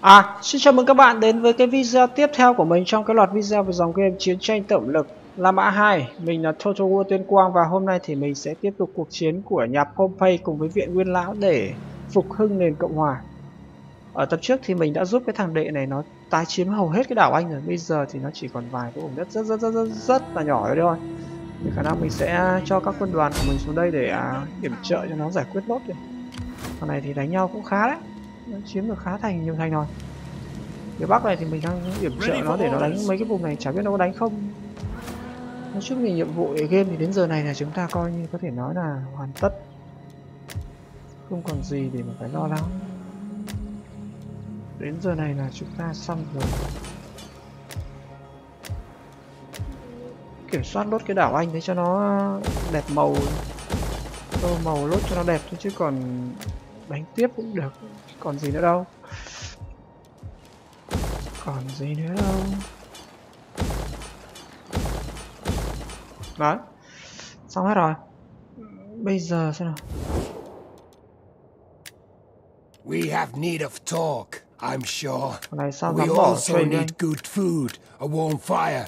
À, xin chào mừng các bạn đến với cái video tiếp theo của mình trong cái loạt video về dòng game chiến tranh tổng lực La Mã 2. Mình là Total War Tuyên Quang và hôm nay thì mình sẽ tiếp tục cuộc chiến của nhà Pompey cùng với viện Nguyên Lão để phục hưng nền Cộng Hòa. Ở tập trước thì mình đã giúp cái thằng đệ này nó tái chiếm hầu hết cái đảo Anh rồi. Bây giờ thì nó chỉ còn vài cái vùng đất rất rất rất rất rất là nhỏ đấy thôi. Thì khả năng mình sẽ cho các quân đoàn của mình xuống đây để à, điểm trợ cho nó giải quyết nốt đi. Thằng này thì đánh nhau cũng khá đấy nó chiếm được khá thành nhiều thành rồi. Phía bắc này thì mình đang điểm trợ nó để nó đánh mấy cái vùng này chả biết nó có đánh không. Nói chung thì nhiệm vụ game thì đến giờ này là chúng ta coi như có thể nói là hoàn tất. Không còn gì để mà phải lo lắng. Đến giờ này là chúng ta xong rồi. Kiểm soát lốt cái đảo anh đấy cho nó đẹp màu. Tô màu lốt cho nó đẹp thôi chứ còn đánh tiếp cũng được còn gì nữa đâu. Còn gì nữa đâu. Đấy xong hết rồi. Bây giờ xem nào. We have need of talk, I'm sure. Con này sao We also need good food, a warm fire.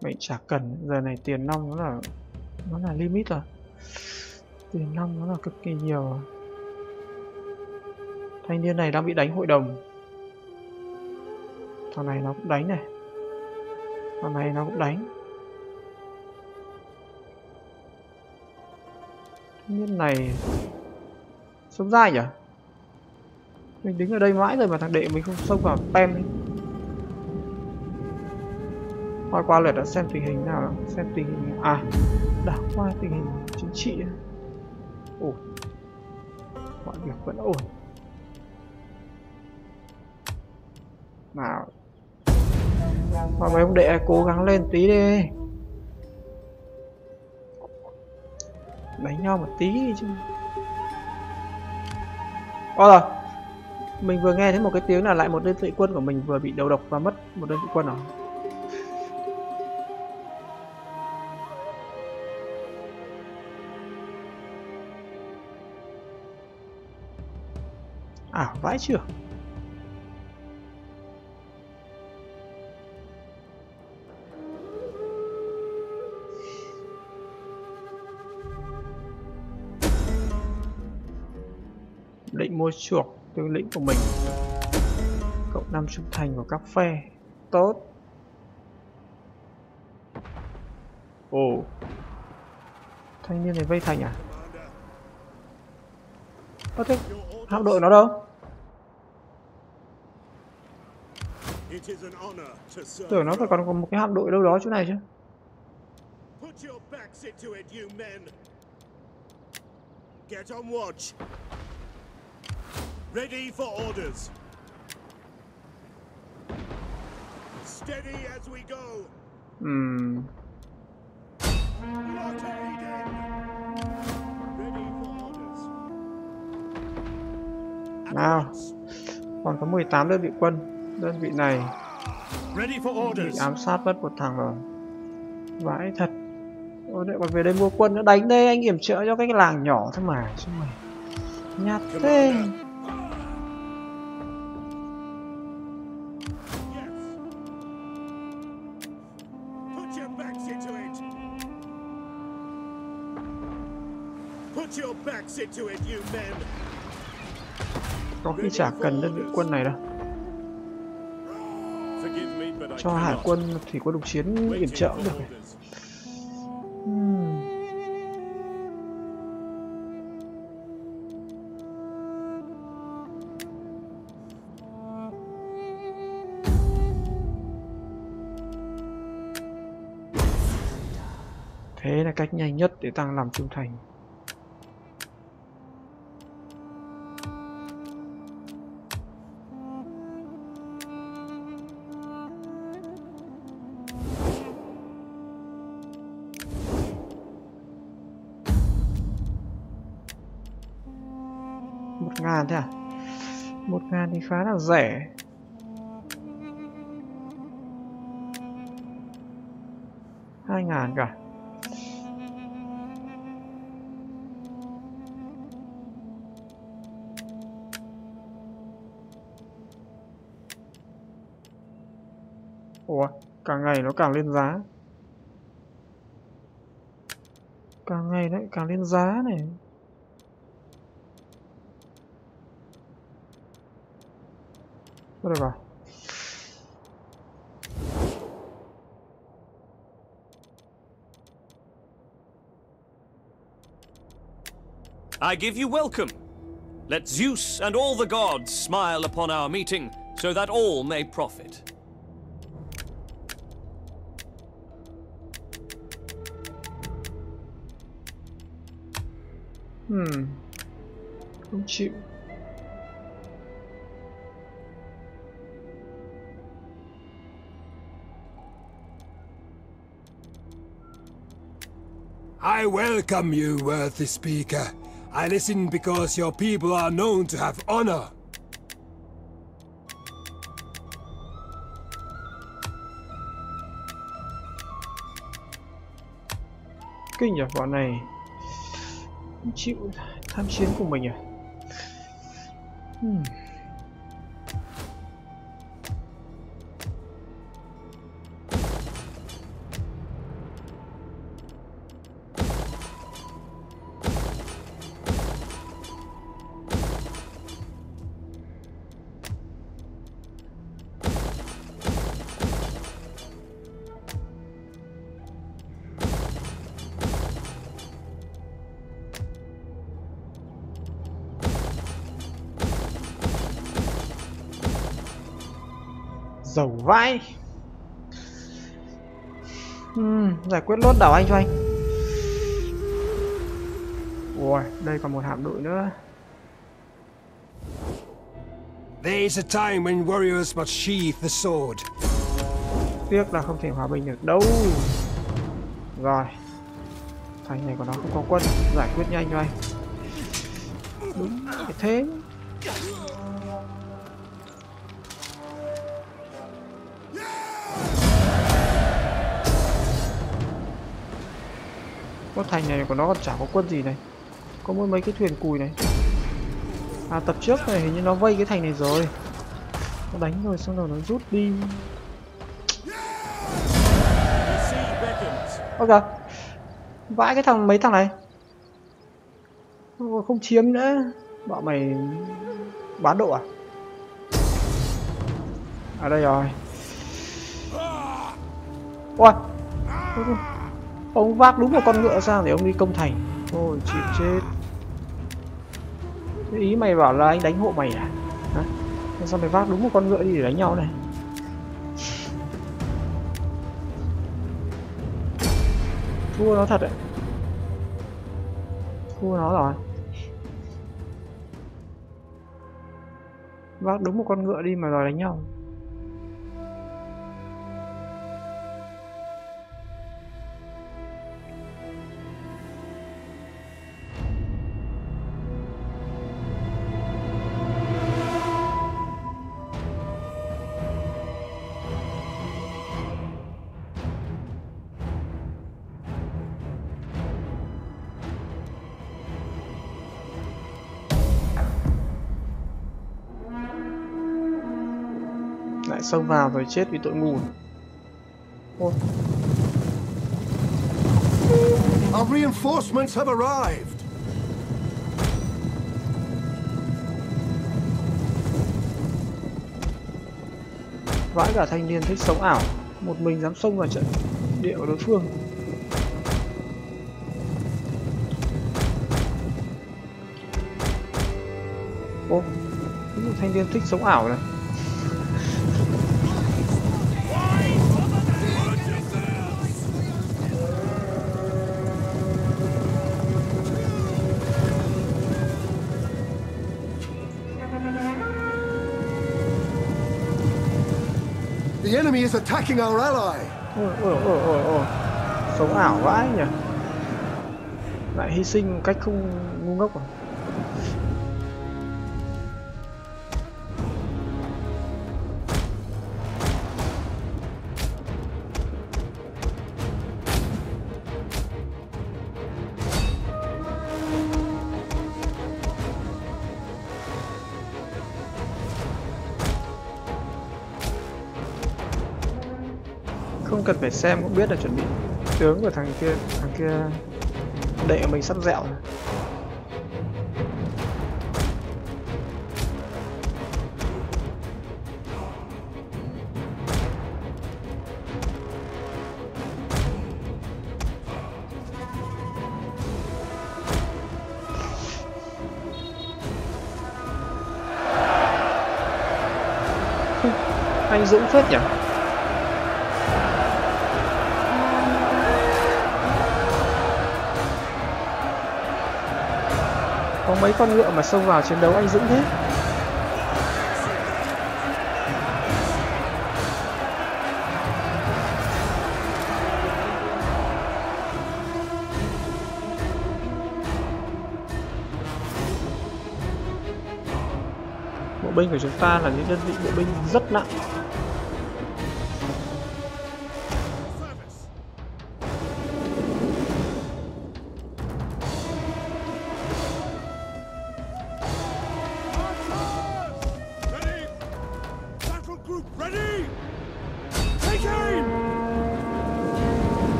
mình chả cần. Giờ này tiền nong nó là nó là limit rồi. Tiền nong nó là cực kỳ nhiều. rồi thanh niên này đang bị đánh hội đồng. Thằng này nó cũng đánh này. Thằng này nó cũng đánh. Thanh niên này sống dai nhỉ? Mình đứng ở đây mãi rồi mà thằng đệ mình không xông vào tem đi Hỏi qua lượt đã xem tình hình nào xem tình hình à đã qua tình hình chính trị. Ổn mọi việc vẫn ổn. Nào. Mà mấy ông đệ cố gắng lên tí đi. Đánh nhau một tí đi chứ. Ôi rồi. Mình vừa nghe thấy một cái tiếng là lại một đơn vị quân của mình vừa bị đầu độc và mất một đơn vị quân rồi À vãi chưa? Mua chuộc tướng lĩnh của mình. Cộng 5 trung thành của các phe. Tốt. Ồ. Thanh niên này vây thành à? Có thế hạm đội nó đâu? Tưởng nó phải còn có một cái hạm đội đâu đó chỗ này chứ. Get on watch. Ready for orders. Steady as we go. Orders. Nào. Còn có 18 đơn vị quân Đơn vị này Ready for bị orders. ám sát mất một thằng rồi Vãi thật Ôi lại còn về đây mua quân nữa đánh đây anh yểm trợ cho cái làng nhỏ thôi mà chứ mày Nhát thế Có khi chả cần đơn vị quân này đâu Cho hải quân thủy quân đục chiến yểm trợ cũng được. Thế là cách nhanh nhất để tăng làm trung thành. ngàn thôi à? Một ngàn thì khá là rẻ. Hai ngàn cả. Ủa, càng ngày nó càng lên giá. Càng ngày đấy, càng lên giá này. What được I give you welcome. Let Zeus and all the gods smile upon our meeting, so that all may profit. Hmm. Không chịu. I welcome you, worthy speaker. I listen because your people are known to have honor. Kinh nhỉ, bọn này chịu tham chiến của mình à? Hmm. Vãi uhm, Giải quyết lốt đảo anh cho anh. Ui, đây còn một hạm đội nữa. There is a time when warriors must sheath the sword. Tiếc là không thể hòa bình được đâu. Rồi. Thành này của nó không có quân. Giải quyết nhanh cho anh. Đúng thế Có thành này của nó còn chả có quân gì này. Có mỗi mấy cái thuyền cùi này. À tập trước này hình như nó vây cái thành này rồi. Nó đánh rồi, xong rồi nó rút đi. Ok Vãi cái thằng mấy thằng này. Không chiếm nữa. Bọn mày bán độ à? À đây rồi. Ôi. Ông vác đúng một con ngựa sang để ông đi công thành. Ôi chịu chết. Thế ý mày bảo là anh đánh hộ mày à? Hả? Sao mày vác đúng một con ngựa đi để đánh nhau này? Thua nó thật đấy. Thua nó rồi. Vác đúng một con ngựa đi mà đòi đánh nhau xông vào rồi chết vì tội ngu Ôi. Our reinforcements have arrived. vãi cả thanh niên thích sống ảo Một mình dám xông vào trận địa của đối phương. Ô thanh niên thích sống ảo này is attacking our ally. Ôi ôi ôi ôi ôi. Sống ảo vãi nhỉ. Lại hy sinh cách không ngu ngốc à? Cần phải xem cũng biết là chuẩn bị tướng của thằng kia thằng kia đệ của mình sắp dẹo rồi. anh dũng phết nhỉ có mấy con ngựa mà xông vào chiến đấu anh dũng thế. Bộ binh của chúng ta là những đơn vị bộ binh rất nặng.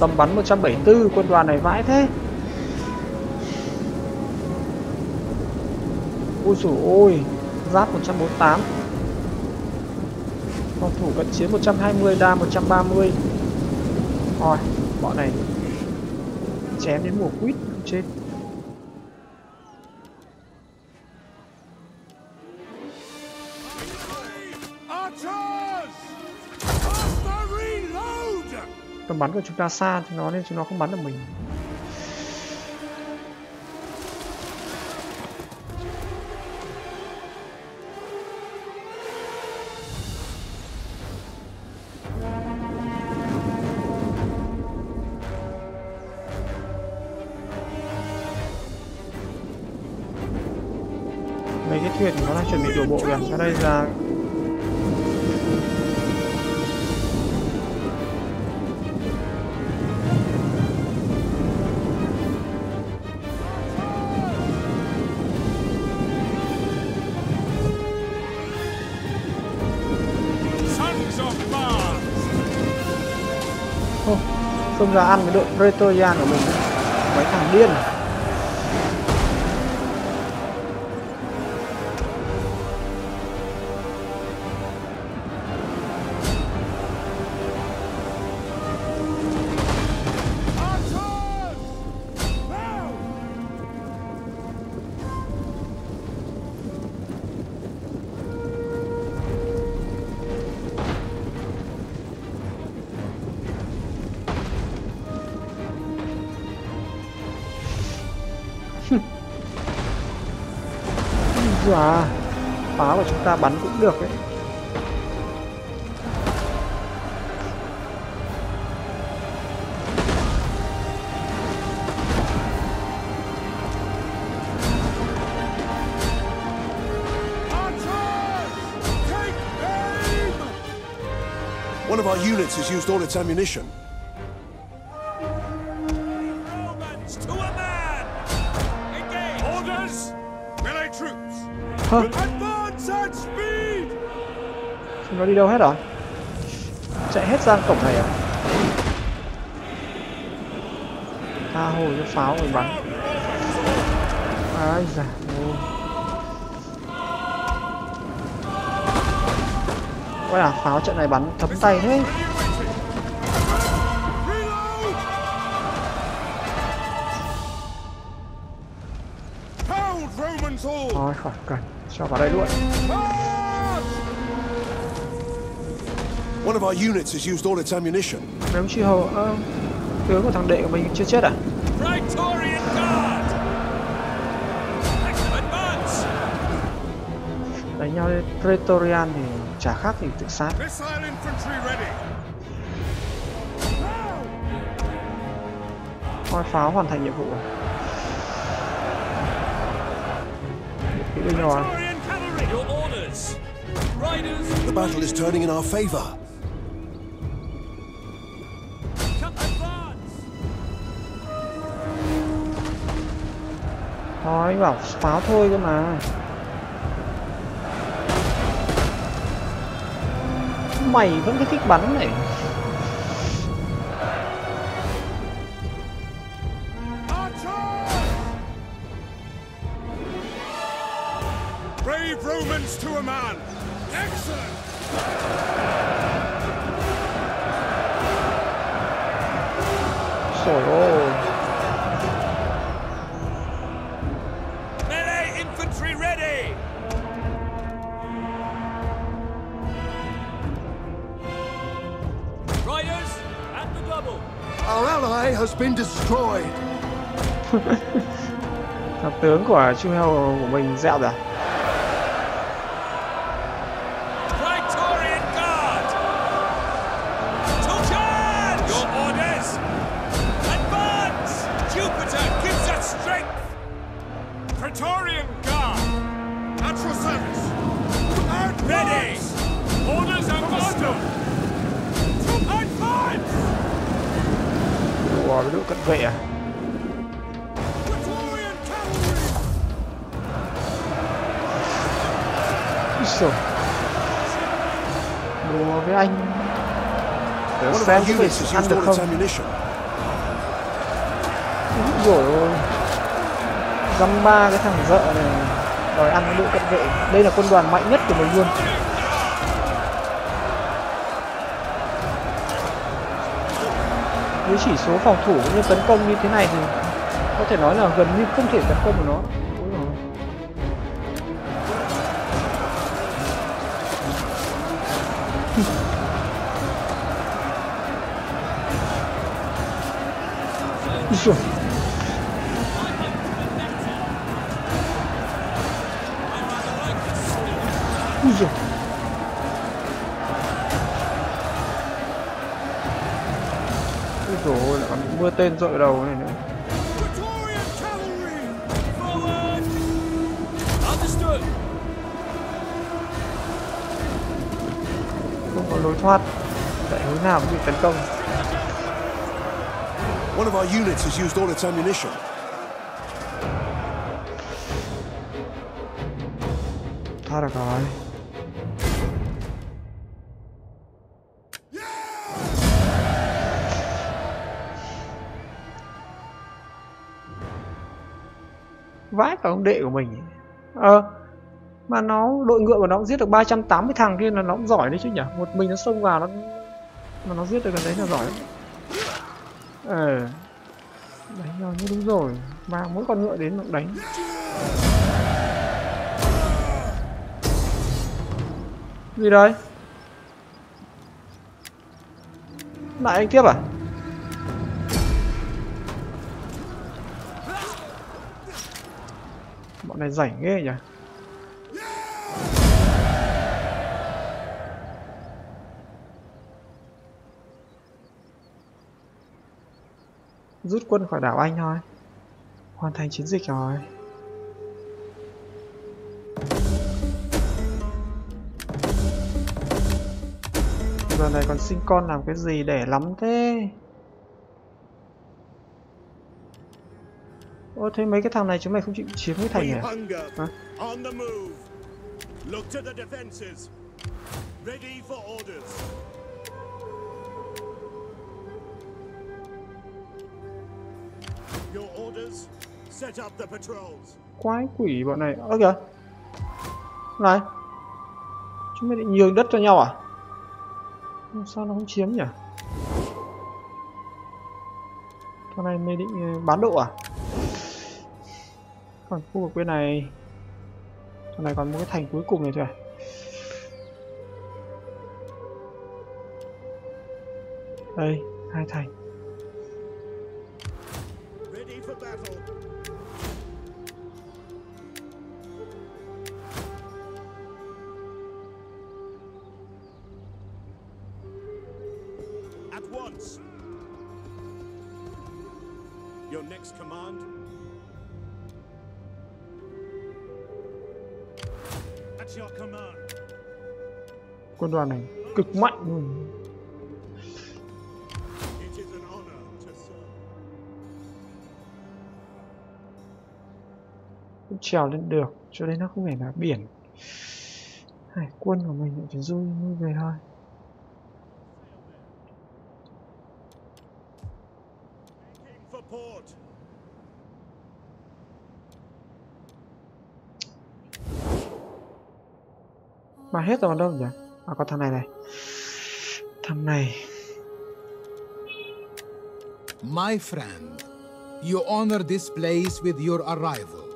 Tầm bắn 174 quân đoàn này vãi thế. Ui dồi ôi, giáp 148. Phòng thủ cận chiến 120, đa 130. Rồi, bọn này chém đến mùa quýt bắn của chúng ta xa thì nó nên chúng nó không bắn được mình. mấy cái thuyền nó đang chuẩn bị đổ bộ kìa ra đây là xông ra ăn cái đội Pretoria của mình. Mấy thằng điên. Được đấy. Archers! Take aim! One of our units has used all its ammunition. Romans nó đi đâu hết rồi? Chạy hết ra cổng này à? Tha hồ cho pháo rồi bắn. Ai da, ôi. Ôi à, pháo trận này bắn thấm tay thế. Thôi khỏi cần, cho vào đây luôn. One of our units has used all its ammunition. Nếu truy hầu, ơ, tướng của thằng đệ của mình chưa chết à? Praetorian Guard! Advance! Đánh nhau với Pretorian thì chả khác gì tự sát. Missile infantry ready! Now! Thôi pháo hoàn thành nhiệm vụ. Praetorian The battle is turning in our favor. Thôi bảo pháo thôi cơ mà. Mày vẫn cứ thích bắn này. Service! Ready! Orders are master! Advance! Ủa, cái đội cận vệ à? Has ăn được không dồi ôi. Dăm ba cái thằng dợ này. Đòi ăn cái đội cận vệ. Đây là quân đoàn mạnh nhất của mình luôn. Với chỉ số phòng thủ cũng như tấn công như thế này thì Có thể nói là gần như không thể tấn công được nó Ôi dồi ôi. Úi dồi. Úi dồi. Lại còn mưa tên dội đầu này nữa Không có lối thoát Tại hướng nào cũng bị tấn công One of our units has used all its ammunition. Thoát được Vãi cả ông đệ của mình. Ờ Mà nó, đội ngựa của nó cũng giết được 380 thằng kia là nó cũng giỏi đấy chứ nhỉ? Một mình nó xông vào nó, Mà nó giết được cái đấy là giỏi lắm. Ờ. Đánh nhau như đúng rồi. Mà mỗi con ngựa đến nó cũng đánh. Gì đấy Lại anh tiếp à? Bọn này rảnh ghê nhỉ? Rút quân khỏi đảo Anh thôi Hoàn thành chiến dịch rồi Giờ này còn sinh con làm cái gì để lắm thế Ô thế mấy cái thằng này chúng mày không chịu chiếm cái thành à? Look to the defenses. Ready for orders. Quái quỷ bọn này. Ơ kìa. Này. Chúng mày định nhường đất cho nhau à? Sao nó không chiếm nhỉ? Thằng này mày định ờ, bán độ à? Còn khu vực bên này. Thằng này còn một cái thành cuối cùng này thôi à? Đây, hai thành. For battle. At once. Your next command. At your command. Quân đoàn này cực mạnh luôn trèo lên được cho nên nó không phải là biển. Hải quân của mình chỉ du lui về thôi. Mà hết rồi còn đâu nhỉ? À có thằng này này. Thằng này. My friend, you honor this place with your arrival.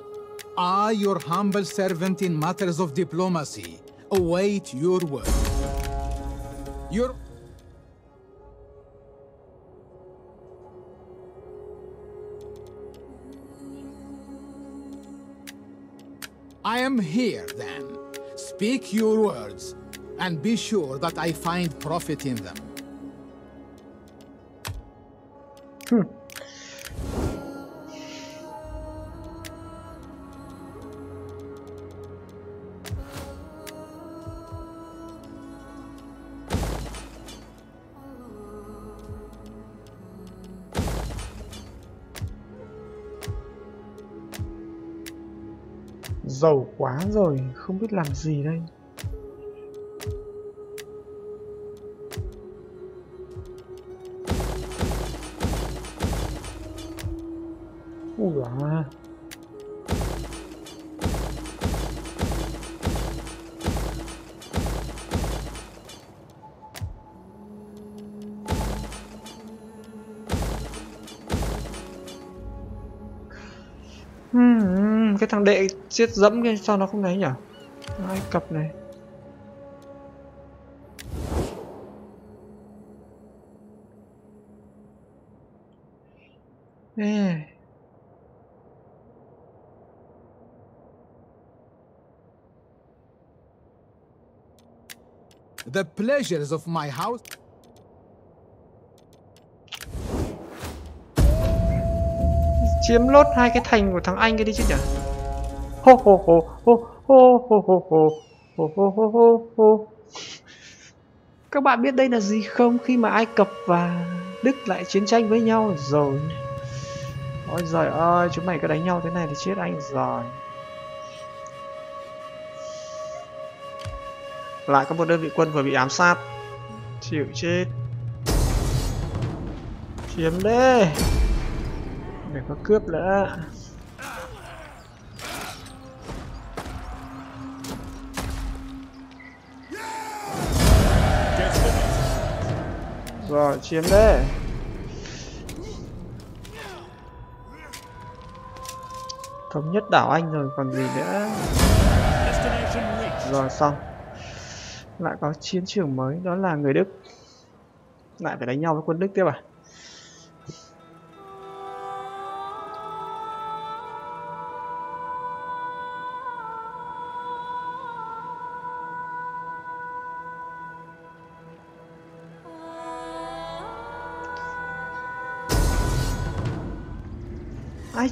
I, your humble servant in matters of diplomacy, await your word. Your I am here then. Speak your words, and be sure that I find profit in them. Hmm. Giàu quá rồi không biết làm gì đây. Giết dẫm cái sao nó không thấy nhỉ? Ai Cập này. Ê. The pleasures of my house. chiếm lốt hai cái thành của thằng Anh cái đi chứ nhỉ? Ho ho ho ho ho ho ho ho ho ho ho Các bạn biết đây là gì không khi mà Ai Cập và Đức lại chiến tranh với nhau rồi Ôi giời ơi, chúng mày cứ đánh nhau thế này thì chết anh rồi Lại có một đơn vị quân vừa bị ám sát Chịu chết Chiếm đi để có cướp nữa Rồi, chiếm đi Thống nhất đảo Anh rồi còn gì nữa. Rồi xong. Lại có chiến trường mới đó là người Đức. Lại phải đánh nhau với quân Đức tiếp à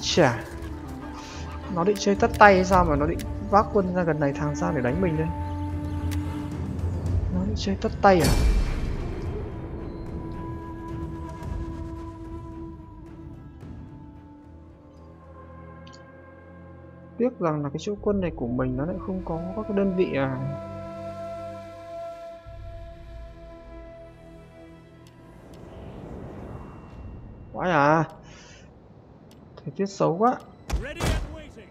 chả, Nó định chơi tất tay hay sao mà nó định vác quân ra gần này thằng ra để đánh mình đây? Nó định chơi tất tay à? Tiếc rằng là cái chỗ quân này của mình nó lại không có các cái đơn vị à. Thời tiết xấu quá Ready and waiting.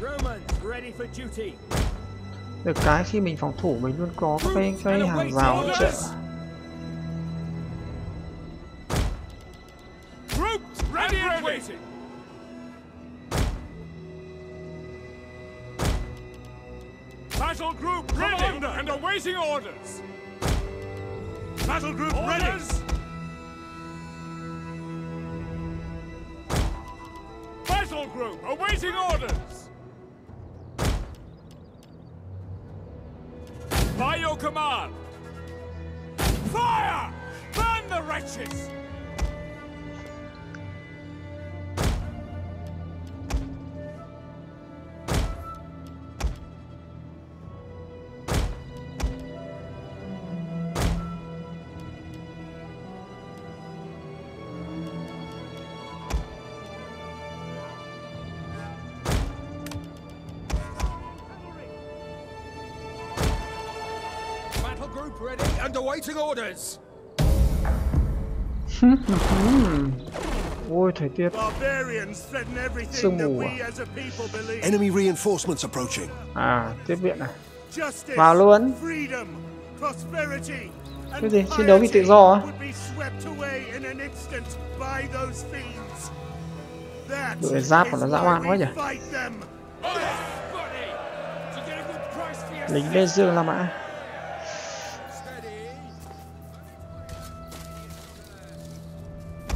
Romans ready for duty. Được cái khi mình phòng thủ mình luôn có các cái, cái hàng rào hỗ trợ Groups ready and waiting. Battle group ready and awaiting orders. Battle group ready. Battle group awaiting orders. By your command. Fire! Burn the wretches! Group ready and awaiting orders. ôi thời tiết Barbarians threaten everything Sương mù à? Enemy reinforcements approaching. à tiếp viện này Vào luôn. Cái gì? Chiến đấu vì tự do á? Đội giáp của nó dã man quá nhỉ? lính lê dương la mã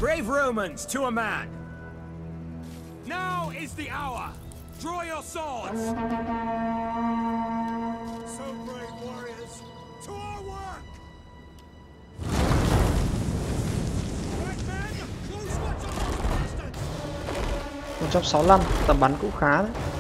Brave Romans to a man. Now is the hour. Draw your swords. So brave warriors, to our work! Right men, close watch on those bastards! 165 tầm bắn cũng khá đấy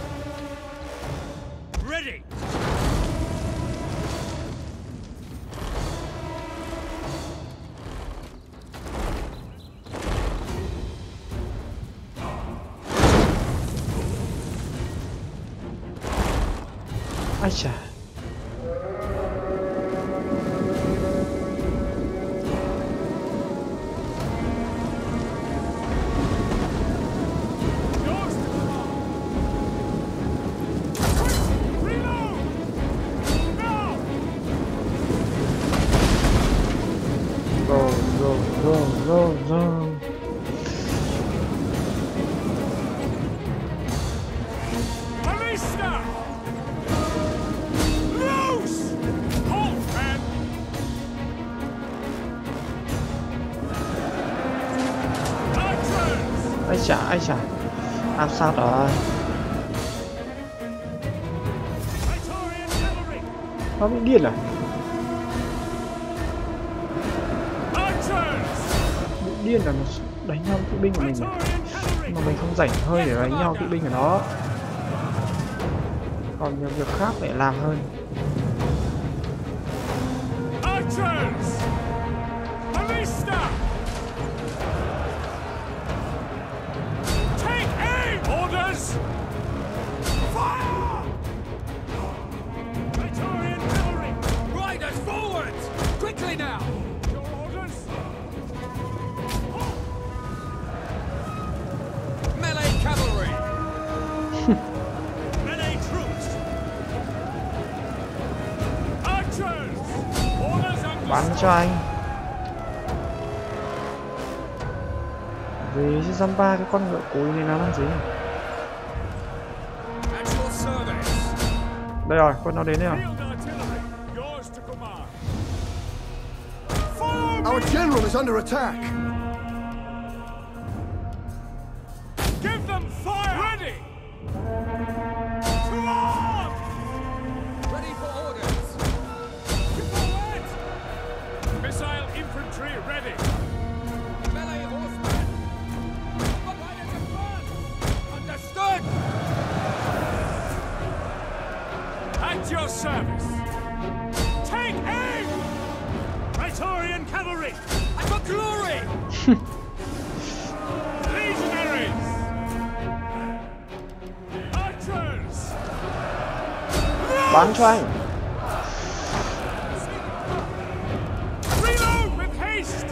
Ai chà ai áp sát rồi nó bị điên à? Bị điên là nó đánh nhau kỵ binh của mình à? Mà mình không rảnh hơi để đánh nhau kỵ binh của nó còn nhiều việc khác để làm hơn. Dăm ba cái con ngựa cối này nó làm gì đây rồi, con nó đến đây rồi Our general is under attack. Bắn cho anh Reload with haste!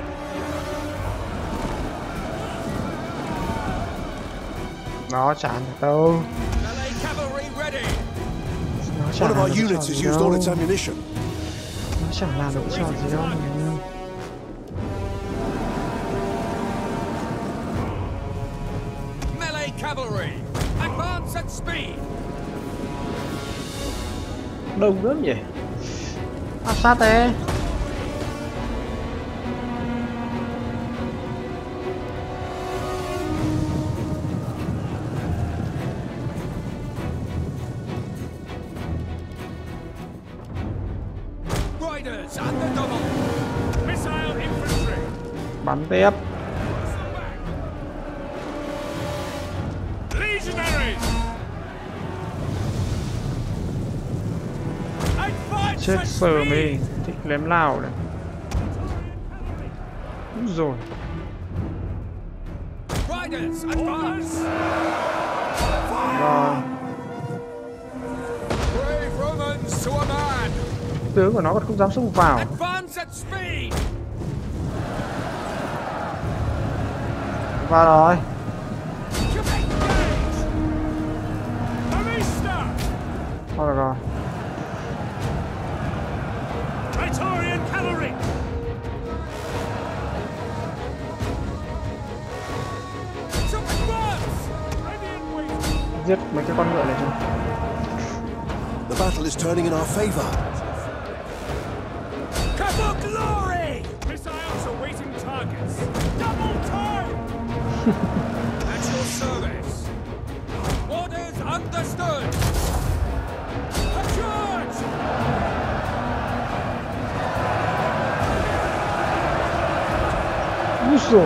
nó chán được đâu Melee cavalry ready! nó One chẳng of làm our được trò units has gì used đâu all its ammunition. nó chẳng làm được đông lắm nhỉ áp sát thế Riders at the double! Missile infantry! bắn tiếp sờ mê thích lém lao này. Úi rồi. Rồi tướng của nó còn không dám xông vào. Vào rồi. Thôi rồi Praetorian cavalry! To advance! Ready and waiting! giết mấy cái con ngựa này cho The battle is turning in our favor. For glory! Missiles awaiting targets. Double time! Úi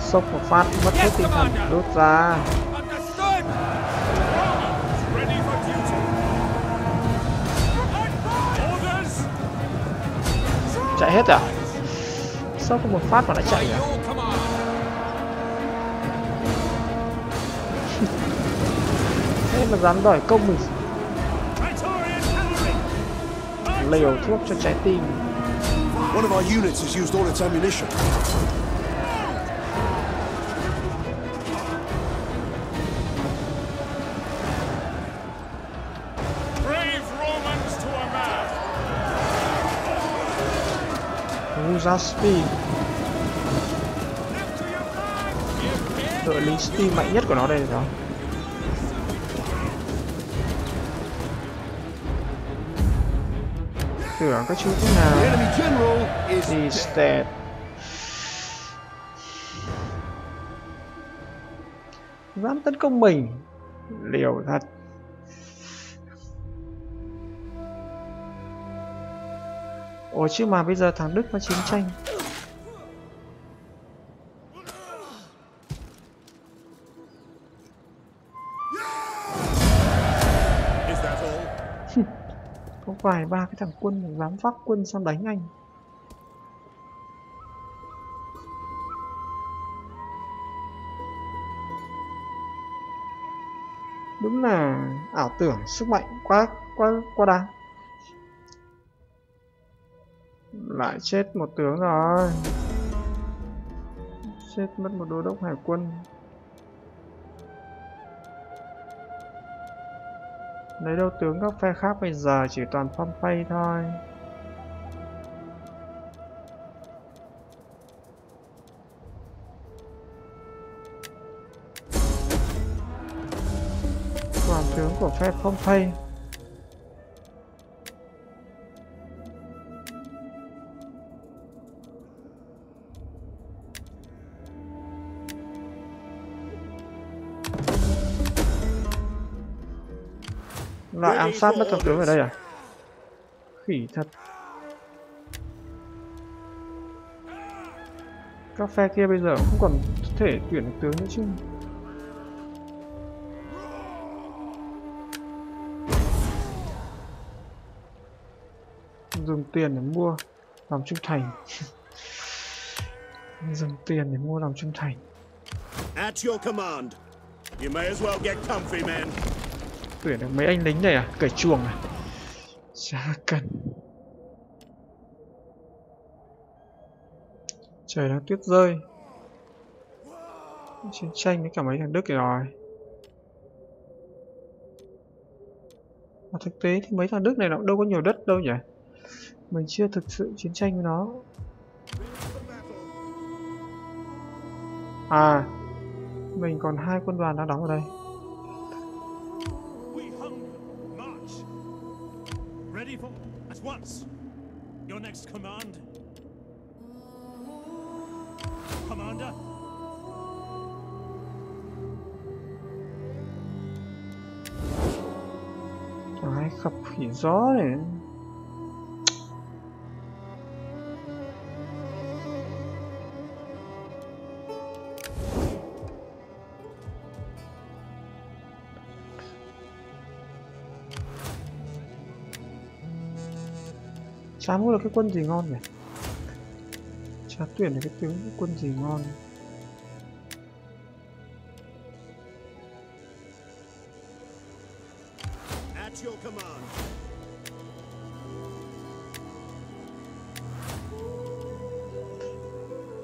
Sốc một phát, mất hết tinh thần, đốt ra. Chạy hết à? Sốc một phát mà lại chạy à. Thế mà dám đòi công mình. Liều thuốc cho trái tim. One of our units has used all its ammunition. Brave Romans to a man. Ruzaspi Live to your flag. Give Đội lính Steam mạnh nhất của nó đây rồi Tưởng các chú thế nào Thì stat Dám tấn công mình? Liều thật. Ôi chứ mà bây giờ thằng Đức nó chiến tranh vài ba cái thằng quân mà dám vác quân sang đánh anh. Đúng là ảo tưởng, sức mạnh quá quá quá đáng. Lại chết một tướng rồi. Chết mất một đô đốc hải quân. Lấy đâu tướng các phe khác bây giờ, chỉ toàn Pompey thôi. Toàn tướng của phe Pompey Lại ám sát mất thằng tướng ở đây à? Khỉ thật. Các phe kia bây giờ không còn thể tuyển được tướng nữa chứ. Dùng tiền để mua lòng trung thành. Dùng tiền để mua lòng trung thành. At your command. You may as well get comfy, men. Tuyển được mấy anh lính này à? Cởi chuồng à? Chả cần. Trời đang tuyết rơi. Chiến tranh với cả mấy thằng Đức rồi. Mà thực tế thì mấy thằng Đức này nó cũng đâu có nhiều đất đâu nhỉ? Mình chưa thực sự chiến tranh với nó. À, mình còn hai quân đoàn đang đóng ở đây. Gió này Chả mua được cái quân gì ngon nhỉ Chả tuyển được cái tướng quân gì ngon nhỉ?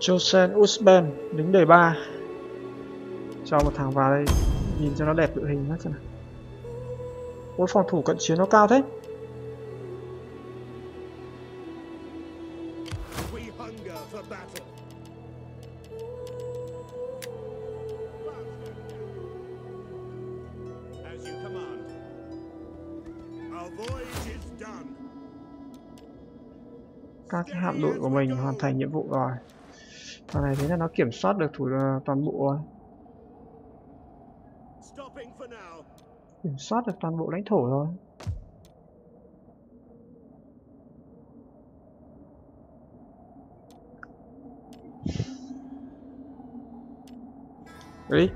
Josen Usben, đứng đề ba. Cho một thằng vào đây, nhìn cho nó đẹp đội hình hết xem nào. Ôi phòng thủ cận chiến nó cao thế. Các hạm đội của mình hoàn thành nhiệm vụ rồi thằng này thế là nó kiểm soát được thủ toàn bộ rồi. Kiểm soát được toàn bộ lãnh thổ rồi. Đi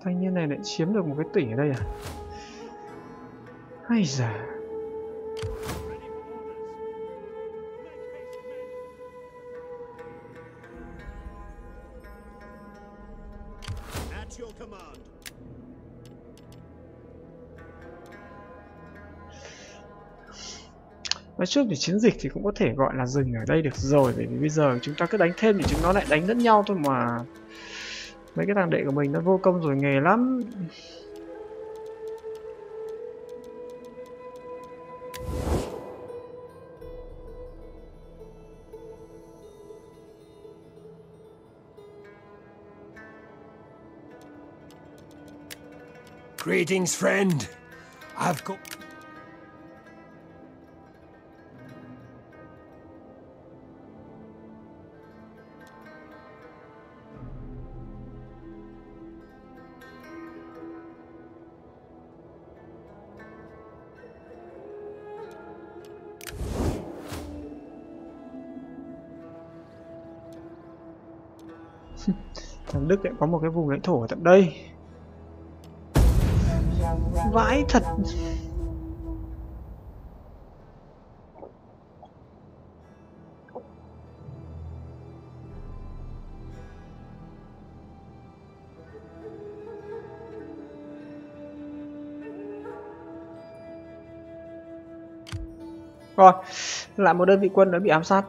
thanh niên này lại chiếm được một cái tỉnh ở đây à? Hay già nói trước thì chiến dịch thì cũng có thể gọi là dừng ở đây được rồi bởi vì bây giờ chúng ta cứ đánh thêm thì chúng nó lại đánh lẫn nhau thôi mà mấy cái thằng đệ của mình nó vô công rồi nghề lắm Greetings, friend. I've got. thằng Đức lại có một cái vùng lãnh thổ ở tận đây. Vãi thật. Rồi, lại một đơn vị quân đã bị ám sát.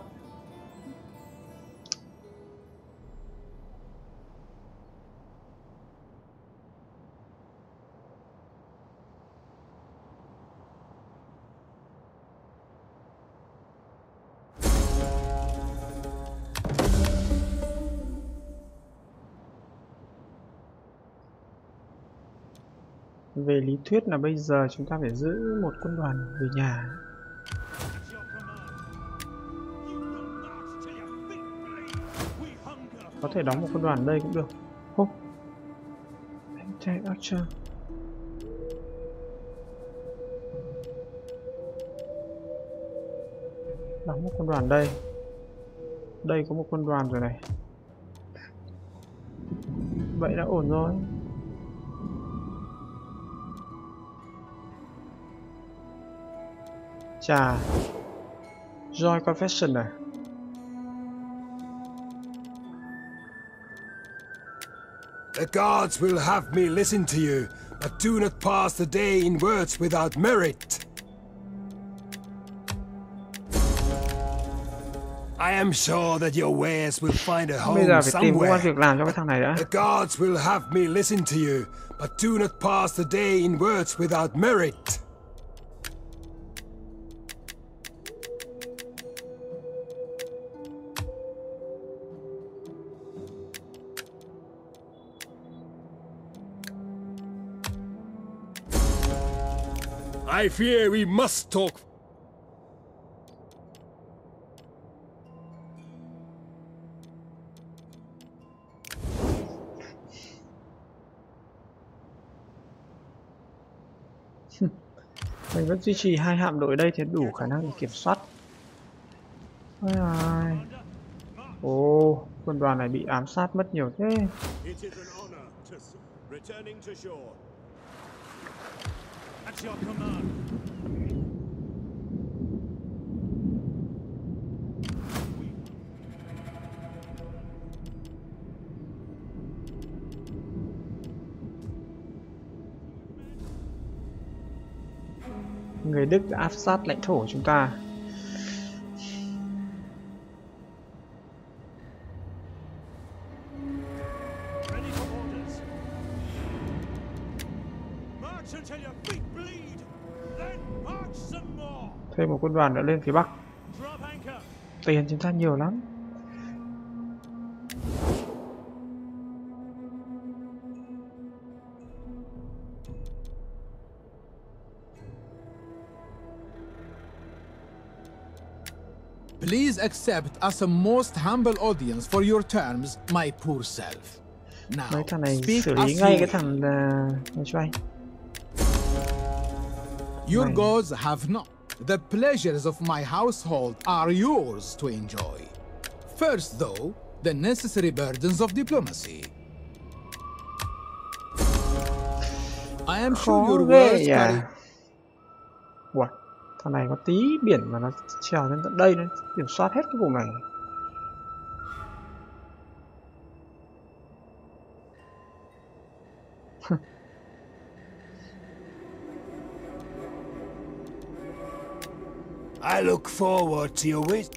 Về lý thuyết là bây giờ chúng ta phải giữ một quân đoàn về nhà. Có thể đóng một quân đoàn đây cũng được. Húc. Anh chạy Archer đóng một quân đoàn đây. Đây có một quân đoàn rồi này. Vậy đã ổn rồi. Chà Joy Confession à The gods will have me listen to you, but do not pass the day in words without merit. I am sure that your wares will find a bây home giờ phải tìm công an việc làm cho cái thằng này đã The gods will have me listen to you, but do not pass the day in words without merit. I fear we must talk. Mình vẫn duy trì hai hạm đội đây thì đủ khả năng để kiểm soát. Ôi ồ quân đoàn này bị ám sát mất nhiều thế It is an honor to s- returning to shore. At your command. người Đức đã áp sát lãnh thổ của chúng ta một quân đoàn nữa lên phía Bắc tiền chúng ta nhiều lắm Please accept as a most humble audience for your terms, my poor self. Now, mấy thằng này speak xử as lý ngay cái will. thằng uh, này cho anh Your gods have not. The pleasures of my household are yours to enjoy. First, though, the necessary burdens of diplomacy. I am sure your words carry Ủa, thằng này có tí biển mà nó trèo lên tận đây nó kiểm soát hết cái vùng này I look forward to your wit.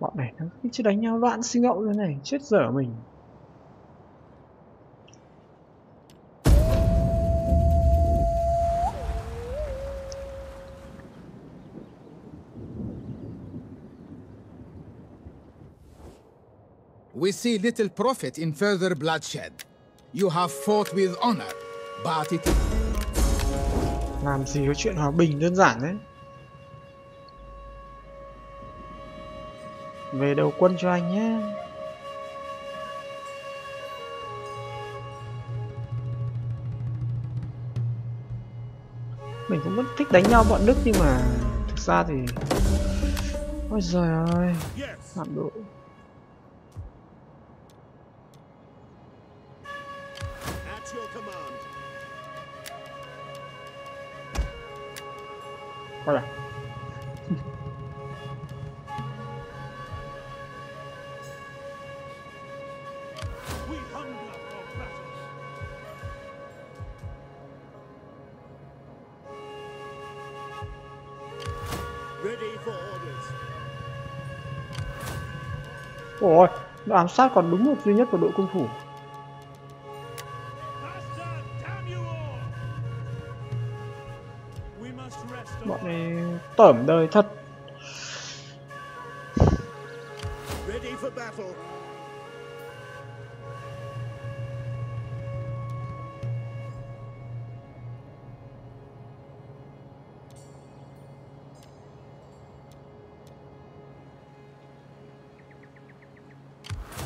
bọn này nó cứ chứ đánh nhau loạn xi ngậu thế này, chết dở mình We see little profit in further bloodshed. You have fought with honor, but it làm gì có chuyện hòa bình đơn giản đấy về đầu quân cho anh nhé. Mình cũng rất thích đánh nhau bọn đức nhưng mà thực ra thì ôi giời ơi. Hạm đội At your command. Quay lại. We hunger for battle. Ready for orders. Ôi, ám sát còn đúng một duy nhất của đội cung thủ. Tởm đời thật. Ready for battle.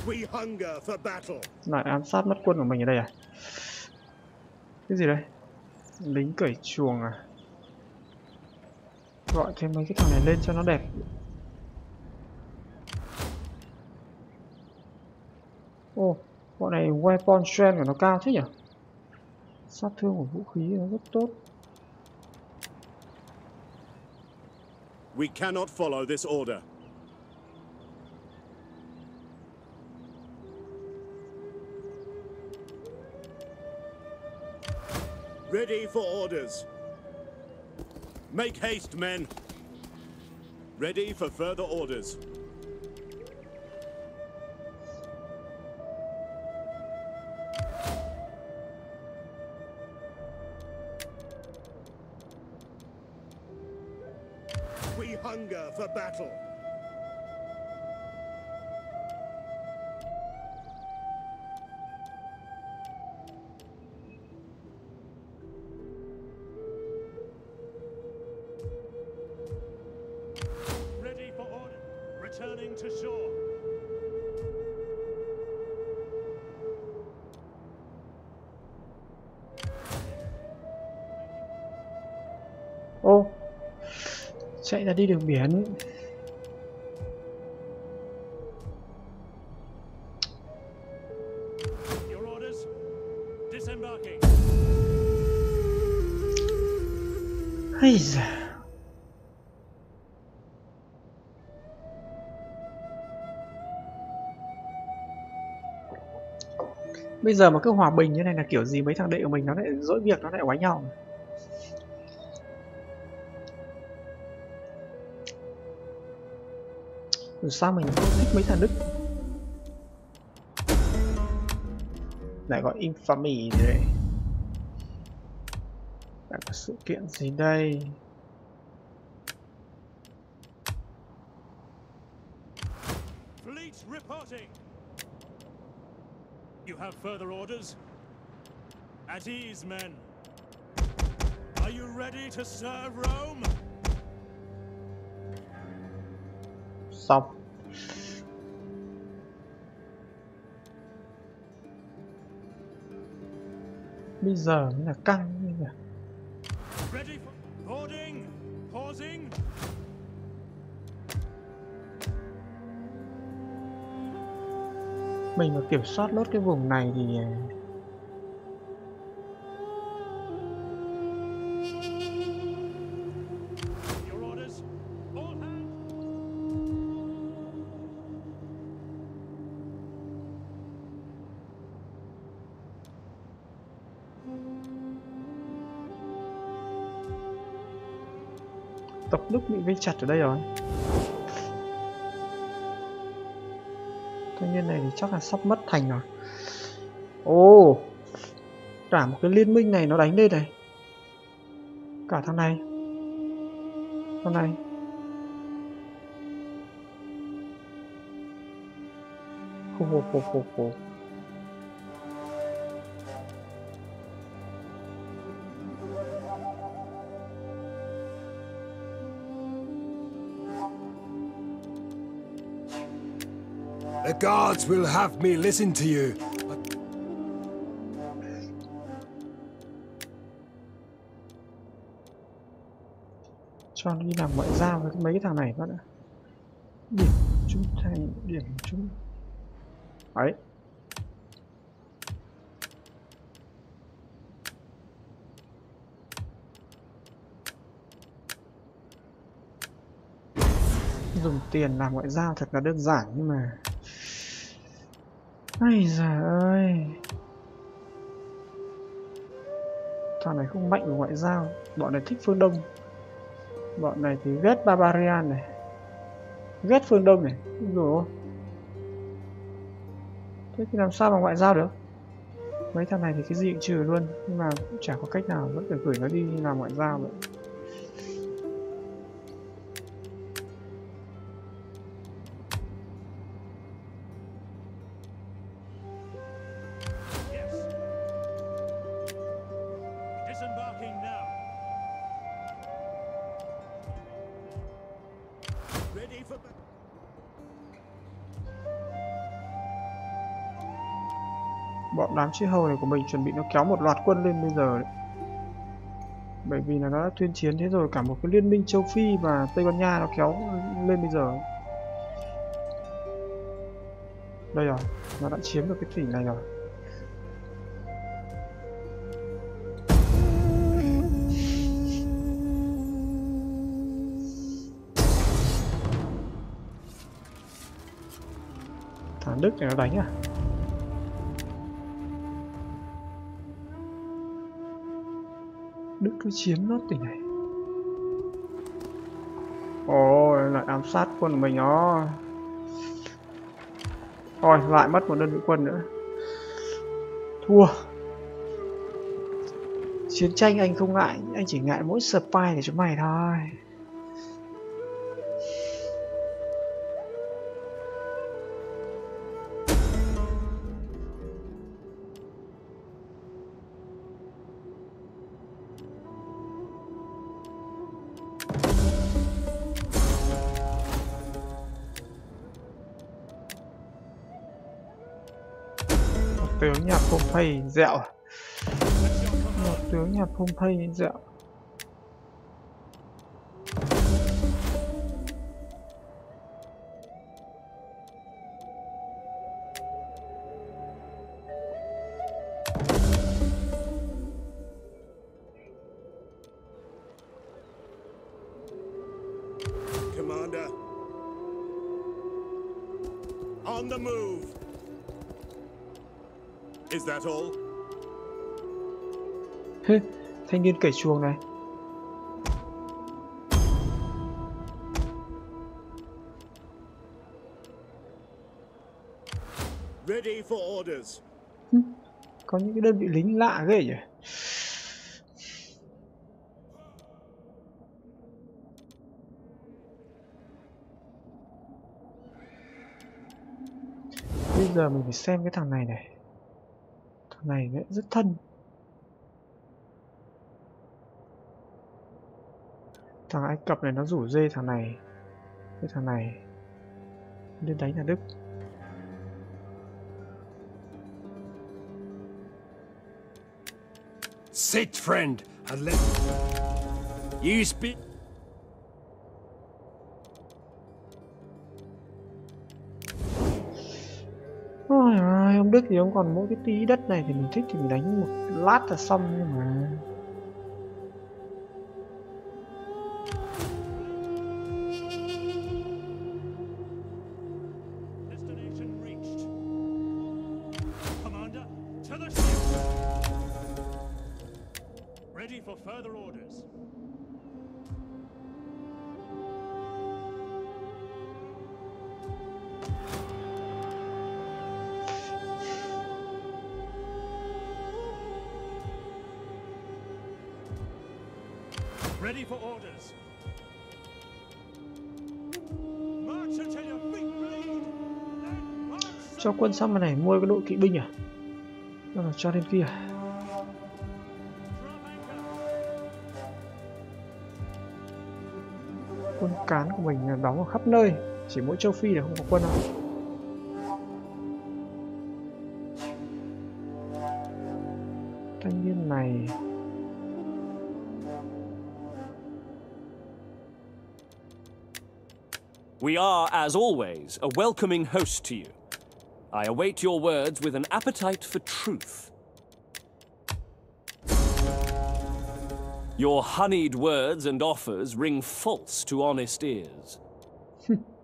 We hunger for battle. Lại ám sát mất quân của mình ở đây à? Cái gì đây? Lính cởi chuồng à? Gọi thêm mấy cái thằng này lên cho nó đẹp. Ồ, bọn này weapon strength của nó cao thế nhỉ? Sát thương của vũ khí nó rất tốt. We cannot follow this order. Ready for orders. Make haste, men. Ready for further orders. We hunger for battle. Chạy ra đi đường biển. Hay da. Bây giờ mà cứ hòa bình như này là kiểu gì? Mấy thằng đệ của mình nó lại dỗi việc nó lại quái nhau sao mình không thích mấy thằng Đức Lại gọi infamy đây Lại có sự kiện gì đây Fleet reporting. You have further orders? At ease, men. Are you ready to serve Rome? Xong Bây giờ mới là căng như nhỉ? Mình mà kiểm soát nốt cái vùng này thì lúc bị vây chặt ở đây rồi. Thanh niên này thì chắc là sắp mất thành rồi. Ồ, Cả một cái liên minh này nó đánh lên này. Cả thằng này. Thằng này. Hô hô hô hô guards will have me listen to you. cho nó đi làm ngoại giao với mấy cái thằng này phát ạ điểm trung thành điểm trung Đấy. dùng tiền làm ngoại giao thật là đơn giản nhưng mà ây giời ơi. Thằng này không mạnh về ngoại giao. Bọn này thích phương đông. Bọn này thì ghét barbarian này. Ghét phương đông này. Rồi. Thế thì làm sao mà ngoại giao được? Mấy thằng này thì cái gì cũng trừ luôn. Nhưng mà cũng chả có cách nào vẫn phải gửi nó đi làm ngoại giao vậy. Đám chư hầu này của mình chuẩn bị nó kéo một loạt quân lên bây giờ đấy. Bởi vì là nó đã tuyên chiến thế rồi, cả một cái liên minh châu phi và tây ban nha nó kéo lên bây giờ. Đây rồi, nó đã chiếm được cái tỉnh này rồi. Thằng đức này nó đánh à? Cứ chiếm nốt tỉnh này. Ôi, lại ám sát quân của mình đó Thôi lại mất một đơn vị quân nữa. Thua. Chiến tranh anh không ngại, Anh chỉ ngại mỗi spy để chúng mày thôi. Tướng nhà Pompey dẹo à? Một tướng nhà Pompey dẹo Thanh niên cởi chuồng này. Ready for orders. Có những cái đơn vị lính lạ ghê nhỉ. Bây giờ mình phải xem cái thằng này này. Thằng này rất thân. Thằng Ai Cập này nó rủ dê thằng này. Cái thằng này lên đánh nhà Đức. Sit, friend, and let. You speak. Ôi ông Đức thì ông còn mỗi cái tí đất này thì mình thích thì mình đánh một lát là xong nhưng mà further orders. Ready for orders. March until your feet bleed. Cho quân sang bên này mua cái đội kỵ binh à? Cho lên kia. Cán của mình đóng ở khắp nơi, chỉ mỗi châu Phi là không có quân đâu. Thanh niên này We are, as always, a welcoming host to you. I await your words with an appetite for truth. Your honeyed words and offers ring false to honest ears.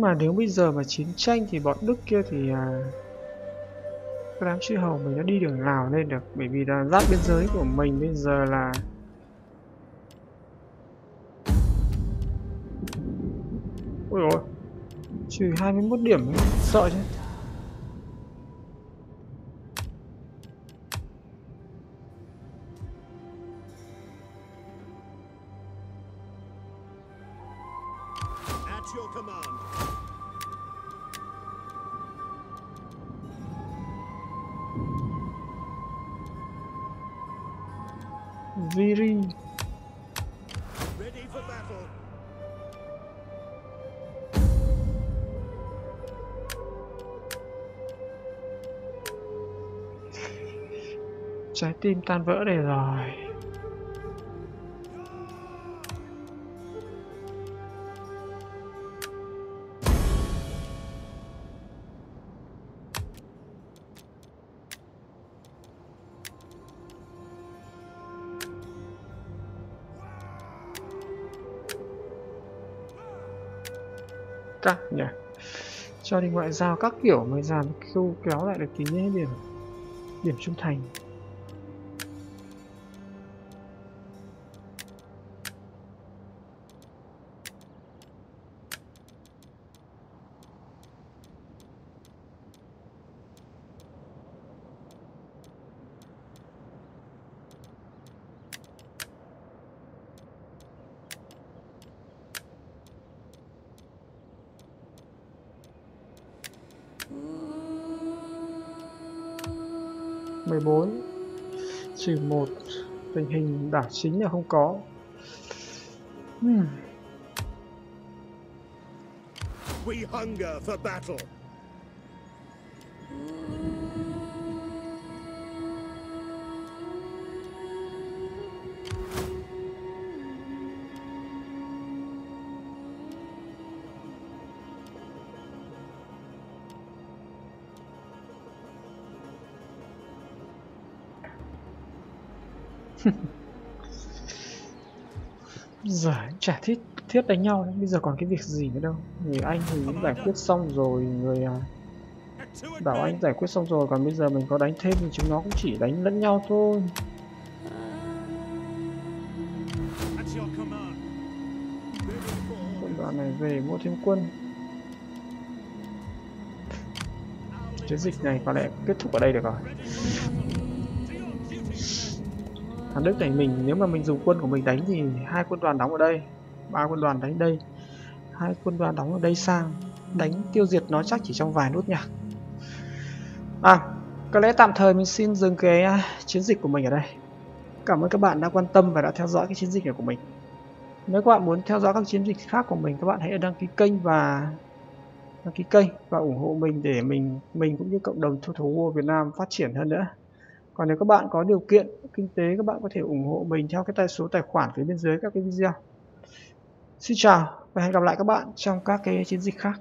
Nhưng mà nếu bây giờ mà chiến tranh thì bọn Đức kia thì à, cái đám chư hầu mình nó đi đường nào lên được? Bởi vì là giáp biên giới của mình bây giờ là Ôi ôi Trừ 21 điểm ấy, sợ chứ. Tim tan vỡ để rồi. Cắt nhỉ. Cho đi ngoại giao các kiểu mới dàn kêu kéo lại được tí điểm Điểm trung thành. Mười bốn trừ một tình hình đảo chính là không có hmm. We hunger for battle. Giờ chả thiết thiết đánh nhau bây giờ còn cái việc gì nữa đâu. Thì anh thì cũng giải quyết xong rồi người à, bảo anh giải quyết xong rồi. Còn bây giờ mình có đánh thêm thì chúng nó cũng chỉ đánh lẫn nhau thôi. Quân đoàn này về mua thêm quân. Chiến dịch này có lẽ kết thúc ở đây được rồi. Hàn Đức này mình, nếu mà mình dùng quân của mình đánh thì hai quân đoàn đóng ở đây, ba quân đoàn đánh đây, hai quân đoàn đóng ở đây sang, đánh tiêu diệt nó chắc chỉ trong vài nút nhạc à có lẽ tạm thời mình xin dừng cái à, chiến dịch của mình ở đây. Cảm ơn các bạn đã quan tâm và đã theo dõi cái chiến dịch này của mình. Nếu các bạn muốn theo dõi các chiến dịch khác của mình, các bạn hãy đăng ký kênh và đăng ký kênh và ủng hộ mình để mình mình cũng như cộng đồng thu thú Việt Nam phát triển hơn nữa còn nếu các bạn có điều kiện kinh tế, các bạn có thể ủng hộ mình theo cái tài số tài khoản phía bên dưới các cái video. Xin chào và hẹn gặp lại các bạn trong các cái chiến dịch khác.